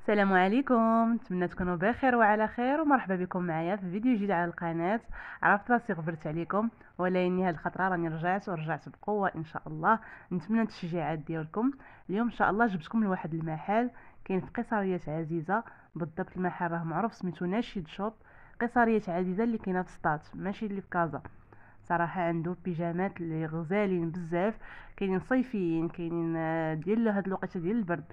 السلام عليكم. نتمنى تكونوا بخير وعلى خير ومرحبا بكم معايا في فيديو جديد على القناة. عرفت راسي غفرت عليكم ولكن هاد الخطرة راني رجعت ورجعت بقوة إن شاء الله. نتمنى التشجيعات ديالكم. اليوم إن شاء الله جبتكم لواحد المحل كاين في قصريه عزيزة بالضبط المحل راه معروف سميتو ناشيد شوب. قصريه عزيزة اللي كاينة في سطات ماشي اللي في كازا. صراحة عنده بيجامات اللي غزالين بزاف. كاينين صيفيين كاينين آه، ديال هاد الوقيتة ديال البرد.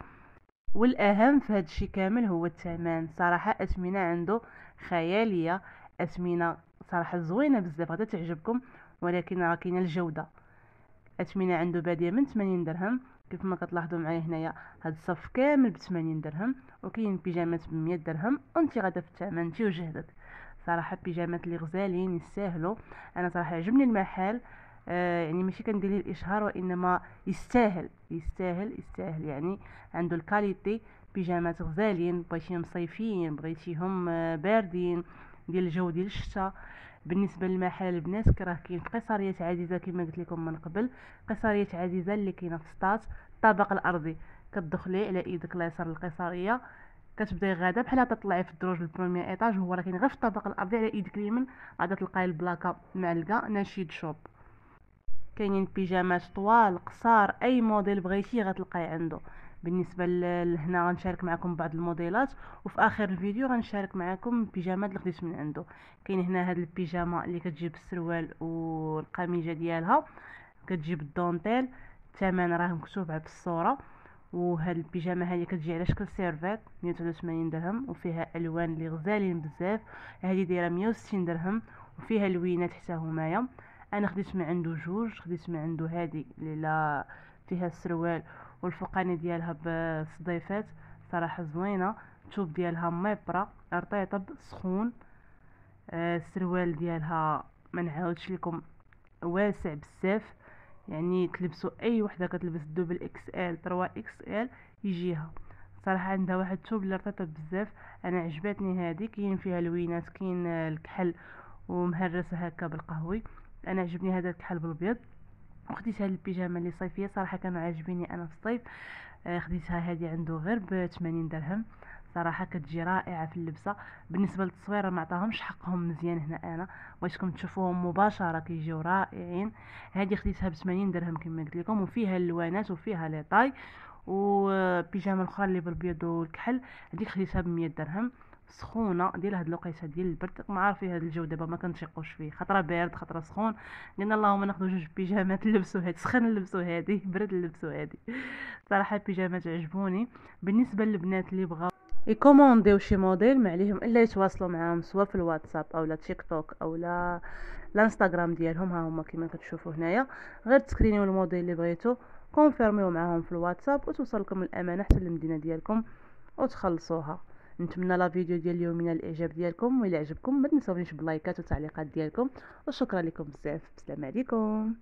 والأهم في هذا الشيء كامل هو الثمن صراحة اثمنه عنده خيالية. اثمنه صراحة زوينة بزاف غادي تعجبكم ولكن راه كاينة الجودة. اثمنه عنده بادية من 80 درهم. كيف ما كتلاحظوا معايا هنايا هاد الصف كامل ب 80 درهم وكاين بيجامات ب 100 درهم وانت غادا في الثمن انت وجهدك صراحة بيجامات اللي غزالين يستاهلوا. أنا صراحة عجبني المحل. آه يعني ماشي كندير الاشهار وإنما يستاهل يستاهل يستاهل. يعني عنده ال qualité بيجامات غزالين بغيتيهم صيفيين بغيتيهم آه باردين ديال الجو ديال الشتاء بالنسبة للمحل البنات راه كاين قيسارية عزيزة كما قلت لكم من قبل قيسارية عزيزة اللي كاينة في سطات الطابق الأرضي. كتدخلي على إيدك اليسار القيسارية كتبداي غاده بحال تطلعي في الدروج ال premier étage هو راه كاين غير في الطابق الأرضي على إيدك اليمين غادا تلقاي البلاكة معلقة Nachid Shop. كاينين بيجامات طوال قصار أي موديل بغيتي غتلقاي عنده. بالنسبة لهنا غنشارك معكم بعض الموديلات وفي آخر الفيديو غنشارك معكم البيجامات اللي خديت من عنده. كاين هنا هاد البيجامه اللي كتجيب السروال والقميجة ديالها كتجيب الدونتيل الثمن راه مكتوب على الصورة. وهاد البيجامه هذه كتجي على شكل survêt 183 درهم وفيها ألوان اللي غزالين بزاف. هذه دايرة 160 درهم وفيها لوينات حتى همايا أنا خديت من عنده جوج خديت من عنده هذه اللي فيها السروال والفوقاني ديالها بصديفات صراحة زوينة. الثوب ديالها ميبرا رطيطب سخون. آه السروال ديالها ما نعاودش لكم واسع بزاف. يعني تلبسوا أي وحدة كتلبس double XL 3 XL يجيها. صراحة عندها واحد الثوب اللي رطيطه بزاف. أنا عجبتني هذه كاين فيها لوينات كاين الكحل ومهرسة هكا بالقهوي. أنا عجبني هذا الكحل بالابيض وخديت هاد البيجامه اللي صيفية صراحة كانوا عاجبيني أنا في الصيف. آه، خديتها هذه عنده غير ب 80 درهم. صراحة كتجي رائعة في اللبسة. بالنسبة للتصوير ما عطاهمش حقهم مزيان هنا أنا. بغيتكم تشوفوهم مباشرة كيجيو رائعين. هذه خديتها ب 80 درهم كما قلت لكم وفيها اللوانات وفيها لي طاي وبيجامه الأخرى اللي بالبيض والكحل هذيك خديتها ب 100 درهم. سخونة ديال هاد الوقيتة ديال البرد. ما عارفين هاد الجو دابا ما كنتيقوش فيه. خطرة بارد خطرة سخون قلنا اللهم ناخذ جوج بيجامات نلبسو هاد سخن نلبسو هادي برد نلبسو هادي. صراحة البيجامات عجبوني. بالنسبة للبنات اللي بغاو يكومونديو شي موديل ما عليهم إلا يتواصلوا معاهم سواء في الواتساب أو لا تيك توك أو لا الانستغرام ديالهم. ها هما كما كتشوفوا هنايا. غير تسكرينيو الموديل اللي بغيتو كونفيرميو معاهم في الواتساب وتوصلكم الأمانة حتى للمدينة ديالكم وتخلصوها. نتمنى la vidéo ديال اليوم من الإعجاب ديالكم والى عجبكم ما تنساونيش باللايكات والتعليقات ديالكم وشكرا لكم بزاف السلام عليكم.